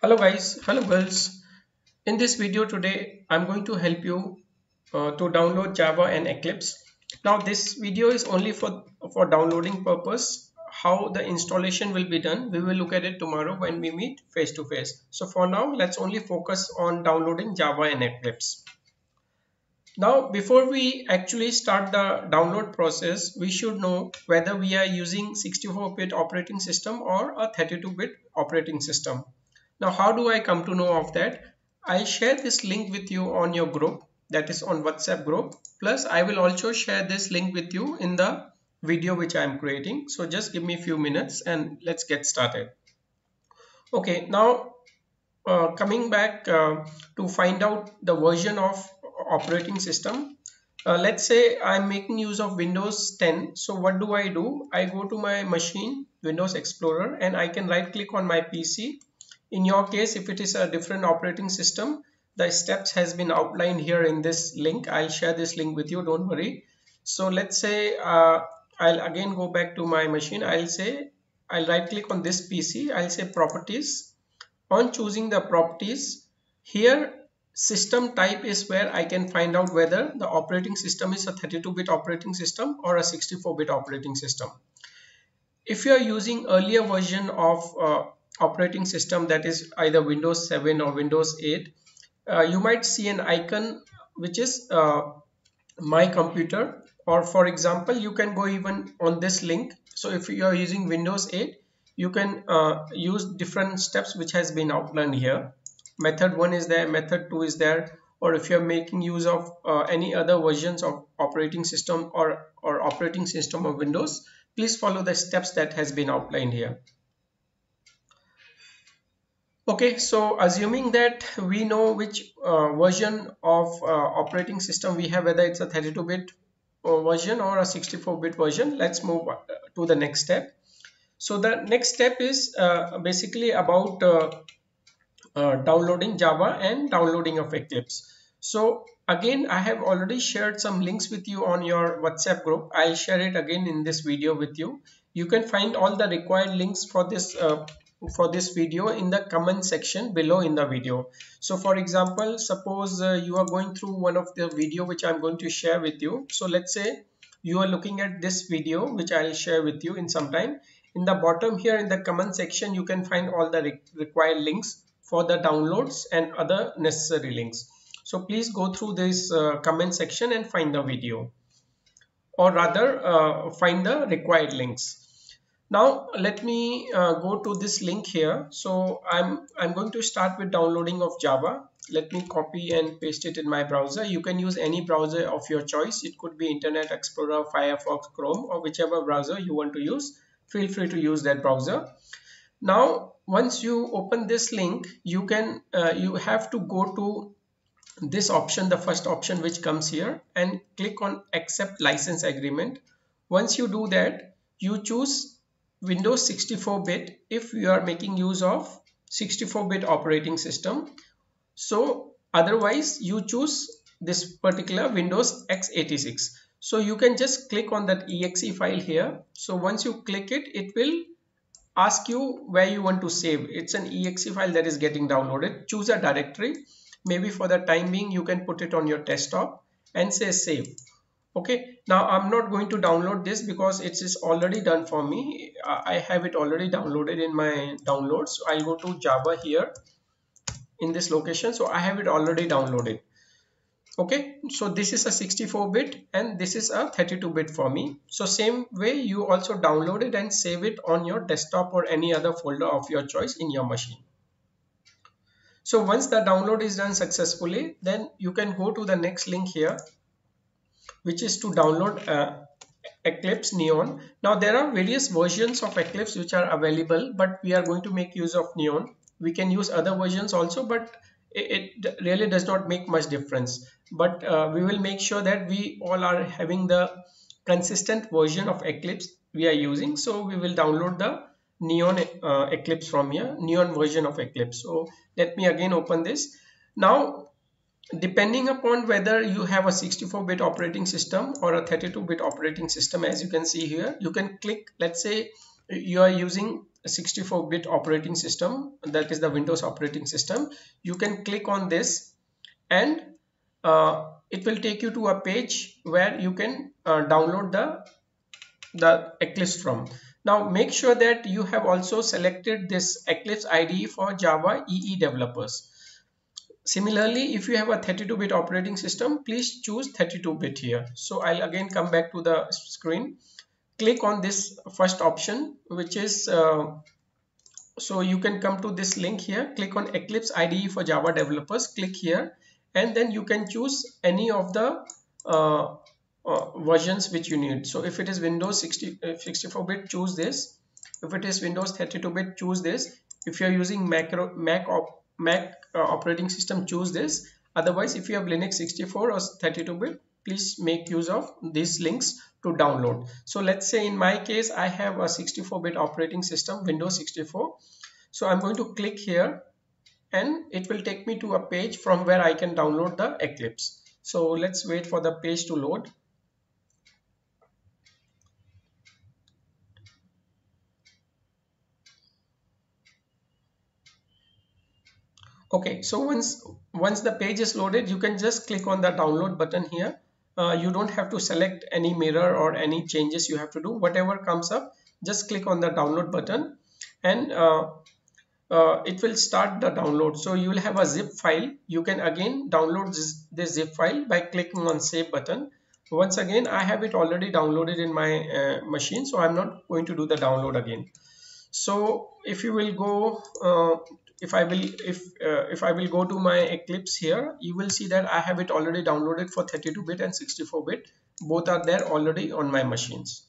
hello guys. Hello girls. In this video today i'm going to help you uh, to download java and eclipse. Now this video is only for for downloading purpose. How the installation will be done we will look at it tomorrow when we meet face to face so for now let's only focus on downloading java and eclipse. Now before we actually start the download process we should know whether we are using 64-bit operating system or a 32-bit operating system now how do I come to know of that? I'll share this link with you on your group that is on WhatsApp group. Plus I will also share this link with you in the video which I am creating. So just give me a few minutes and let's get started. Okay now uh, coming back uh, to find out the version of operating system. Uh, let's say I'm making use of Windows 10 so what do I do? I go to my machine Windows Explorer and I can right click on my PC in your case if it is a different operating system the steps has been outlined here in this link. I'll share this link with you don't worry. So let's say uh, i'll again go back to my machine. I'll say i'll right click on this pc i'll say properties. On choosing the properties here system type is where i can find out whether the operating system is a 32-bit operating system or a 64-bit operating system. If you are using earlier version of uh, operating system that is either Windows 7 or Windows 8 uh, you might see an icon which is uh, my computer or for example you can go even on this link. So if you are using Windows 8 you can uh, use different steps which has been outlined here. Method 1 is there method 2 is there or if you're making use of uh, any other versions of operating system or or operating system of Windows please follow the steps that has been outlined here okay so assuming that we know which uh, version of uh, operating system we have whether it's a 32-bit uh, version or a 64-bit version let's move uh, to the next step. So the next step is uh, basically about uh, downloading java and downloading of eclipse. So again i have already shared some links with you on your whatsapp group. I'll share it again in this video with you. You can find all the required links for this for this video in the comment section below in the video. So for example suppose uh, you are going through one of the video which i'm going to share with you. So let's say you are looking at this video which i'll share with you in some time. In the bottom here in the comment section you can find all the re required links for the downloads and other necessary links. So please go through this uh, comment section and find the video. Or rather uh, find the required links now let me uh, go to this link here. So i'm i'm going to start with downloading of java. Let me copy and paste it in my browser. You can use any browser of your choice. It could be internet explorer firefox chrome or whichever browser you want to use. Feel free to use that browser. Now once you open this link you can uh, you have to go to this option the first option which comes here and click on accept license agreement. Once you do that you choose Windows 64-bit if you are making use of 64-bit operating system. So otherwise you choose this particular Windows x86. So you can just click on that exe file here. So once you click it, it will ask you where you want to save. It's an exe file that is getting downloaded. Choose a directory. Maybe for the time being, you can put it on your desktop and say save okay now i'm not going to download this because it is already done for me. I have it already downloaded in my downloads. So i'll go to java here in this location. So i have it already downloaded. Okay so this is a 64 bit and this is a 32 bit for me. So same way you also download it and save it on your desktop or any other folder of your choice in your machine. So once the download is done successfully then you can go to the next link here which is to download uh, Eclipse Neon. Now there are various versions of Eclipse which are available but we are going to make use of Neon. We can use other versions also but it, really does not make much difference. But uh, we will make sure that we all are having the consistent version of Eclipse we are using. So we will download the Neon uh, Eclipse from here, Neon version of Eclipse. So let me again open this. Now depending upon whether you have a 64-bit operating system or a 32-bit operating system as you can see here you can click let's say you are using a 64-bit operating system that is the Windows operating system. You can click on this and uh, it will take you to a page where you can uh, download the the Eclipse from. Now make sure that you have also selected this Eclipse IDE for Java EE developers Similarly, if you have a 32-bit operating system, please choose 32-bit here. So I'll again come back to the screen. Click on this first option, which is, uh, so you can come to this link here. Click on Eclipse IDE for Java developers. Click here and then you can choose any of the uh, uh, versions which you need. So if it is Windows 60, 64-bit, uh, choose this. If it is Windows 32-bit, choose this. If you're using Mac, Mac Mac uh, operating system choose this. Otherwise if you have Linux 64 or 32-bit please make use of these links to download. So let's say in my case I have a 64-bit operating system Windows 64 so I'm going to click here and it will take me to a page from where I can download the Eclipse. So let's wait for the page to load okay so once once the page is loaded you can just click on the download button here. Uh, you don't have to select any mirror or any changes you have to do. Whatever comes up just click on the download button and uh, uh, it will start the download. So you will have a zip file. You can again download this, this zip file by clicking on save button. Once again I have it already downloaded in my uh, machine so I'm not going to do the download again. So if you will go uh, if I will if uh, if I will go to my Eclipse here you will see that I have it already downloaded for 32-bit and 64-bit both are there already on my machines.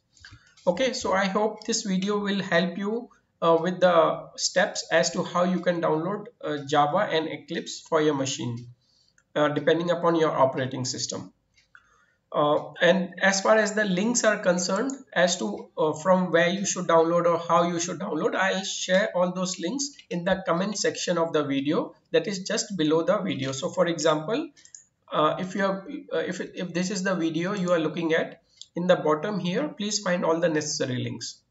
Okay so I hope this video will help you uh, with the steps as to how you can download uh, Java and Eclipse for your machine uh, depending upon your operating system uh, and as far as the links are concerned as to uh, from where you should download or how you should download I'll share all those links in the comment section of the video that is just below the video. So for example uh, if you have uh, if, if this is the video you are looking at in the bottom here please find all the necessary links